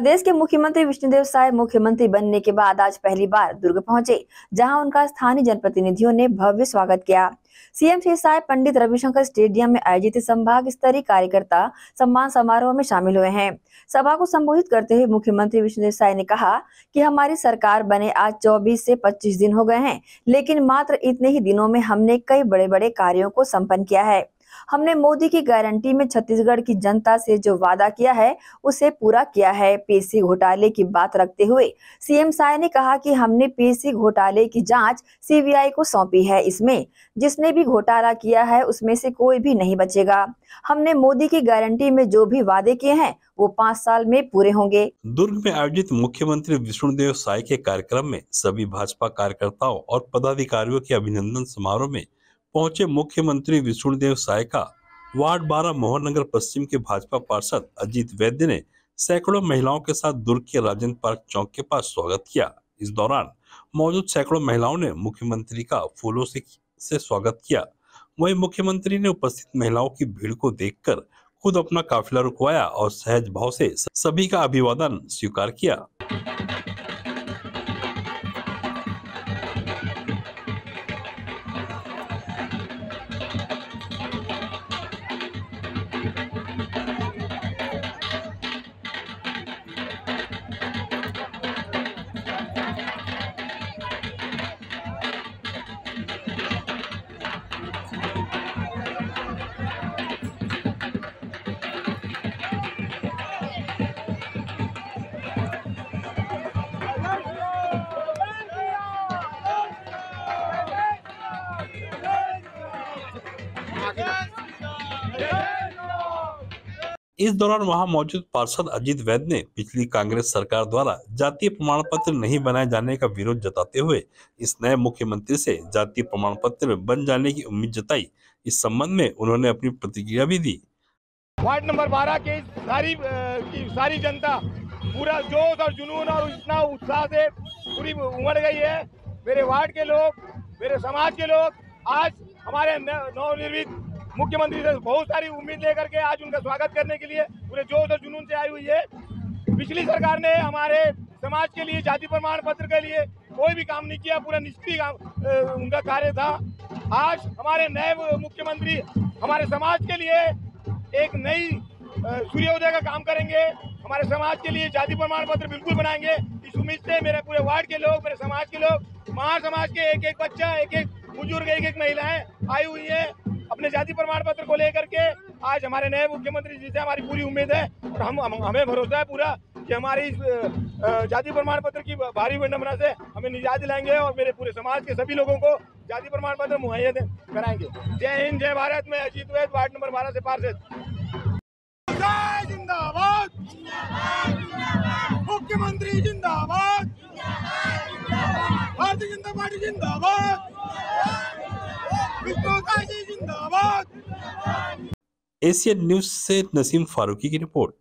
प्रदेश के मुख्यमंत्री विष्णुदेव साय मुख्यमंत्री बनने के बाद आज पहली बार दुर्ग पहुँचे, जहाँ उनका स्थानीय जनप्रतिनिधियों ने भव्य स्वागत किया। सीएम श्री साय पंडित रविशंकर स्टेडियम में आयोजित संभाग स्तरीय कार्यकर्ता सम्मान समारोह में शामिल हुए हैं। सभा को संबोधित करते हुए मुख्यमंत्री विष्णुदेव साय ने कहा कि हमारी सरकार बने आज 24 से 25 दिन हो गए हैं, लेकिन मात्र इतने ही दिनों में हमने कई बड़े बड़े कार्यों को संपन्न किया है। हमने मोदी की गारंटी में छत्तीसगढ़ की जनता से जो वादा किया है, उसे पूरा किया है पीसी घोटाले की बात रखते हुए। सीएम साय ने कहा कि हमने पीसी घोटाले की जाँच सीबीआई को सौंपी है इसमें। जिसने भी घोटाला किया है, उसमें से कोई भी नहीं बचेगा। हमने मोदी की गारंटी में जो भी वादे किए हैं, वो पाँच साल में पूरे होंगे। दुर्ग में आयोजित मुख्यमंत्री विष्णुदेव साय के कार्यक्रम में सभी भाजपा कार्यकर्ताओं और पदाधिकारियों के अभिनंदन समारोह में पहुँचे मुख्यमंत्री विष्णुदेव साय का वार्ड बारह मोहन नगर पश्चिम के भाजपा पार्षद अजीत वैद्य ने सैकड़ों महिलाओं के साथ दुर्ग के राजेंद्र पार्क चौक के पास स्वागत किया। इस दौरान मौजूद सैकड़ों महिलाओं ने मुख्यमंत्री का फूलों से, से स्वागत किया। वहीं मुख्यमंत्री ने उपस्थित महिलाओं की भीड़ को देखकर खुद अपना काफिला रुकवाया और सहज भाव से सभी का अभिवादन स्वीकार किया। इस दौरान वहाँ मौजूद पार्षद अजीत वैद ने पिछली कांग्रेस सरकार द्वारा जातीय प्रमाण पत्र नहीं बनाए जाने का विरोध जताते हुए इस नए मुख्यमंत्री से जातीय प्रमाण पत्र बन जाने की उम्मीद जताई। इस संबंध में उन्होंने अपनी प्रतिक्रिया भी दी। वार्ड नंबर बारह के सारी की सारी जनता पूरा जोश और जुनून और इतना उत्साह से पूरी उमड़ गई है। मेरे वार्ड के लोग, मेरे समाज के लोग, आज हमारे नवनिर्मित मुख्यमंत्री से बहुत सारी उम्मीद लेकर के आज उनका स्वागत करने के लिए पूरे जोश और जुनून से आई हुई है। पिछली सरकार ने हमारे समाज के लिए जाति प्रमाण पत्र के लिए कोई भी काम नहीं किया, पूरा निष्क्रिय उनका कार्य था। आज हमारे नए मुख्यमंत्री हमारे समाज के लिए एक नई सूर्योदय का काम करेंगे। हमारे समाज के लिए जाति प्रमाण पत्र बिल्कुल बनाएँगे। इस उम्मीद से मेरे पूरे वार्ड के लोग, मेरे समाज के लोग, महासमाज के एक एक बच्चा एक एक बुज़ुर्ग एक एक महिलाएँ आई हुई है अपने जाति प्रमाण पत्र को लेकर के। आज हमारे नए मुख्यमंत्री जी से हमारी पूरी उम्मीद है और हम, हम हमें भरोसा है पूरा कि हमारी जाति प्रमाण पत्र की भारी विडम्बना से हमें निजात दिलाएँगे और मेरे पूरे समाज के सभी लोगों को जाति प्रमाण पत्र मुहैया कराएँगे। जय हिंद जय भारत में अजीत वैद वार्ड नंबर बारह से पार्षद। जिंदाबाद। मुख्यमंत्री जिंदाबाद। भारतीय जनता पार्टी जिंदाबाद। एशियन न्यूज़ से नसीम फारूकी की रिपोर्ट।